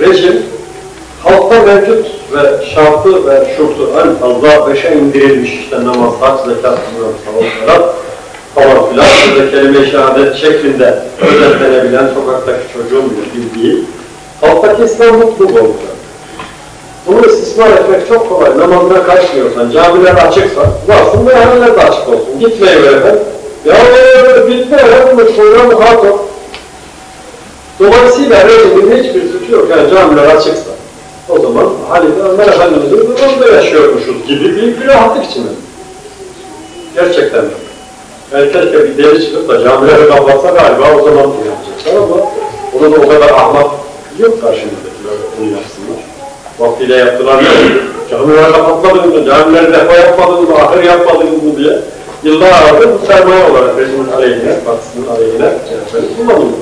rejim halkta mevcut ve şartı ve şurtu en fazla beşe indirilmiş işte namaz, hac, zekat, falan falan filan burada kelime-i şehadet şeklinde özetlenebilen sokaktaki çocuğun bildiği halktaki İslam mutluluk olacak. Bunu istismar etmek çok kolay. Namazına kaçmıyorsan, camiler açıksa, varsın meyhaneler de açık olsun. Gitmeyin efendim. Ya böyle bitme ya, çocuğa rahat ol. Dolayısıyla rejimin hiçbir suçu yok. Yani camiler açıksa. O zaman Halife Ömer Efendimiz'in durumunda yaşıyormuşuz gibi bir rahatlık içinde. Gerçekten de. Yani keşke bir deli çıkıp da camileri kapatsa galiba o zaman bunu yapacaklar ama onu da o kadar ahmak yok karşımızdakiler bunu yapsınlar. Vaktiyle yaptılar ya. Camileri kapatmadınız mı, camileri defa yapmadınız mı, ahır yapmadınız mı diye yıllardır bu sermaye olarak rejimin aleyhine, batısının aleyhine efendim, kullanılıyor.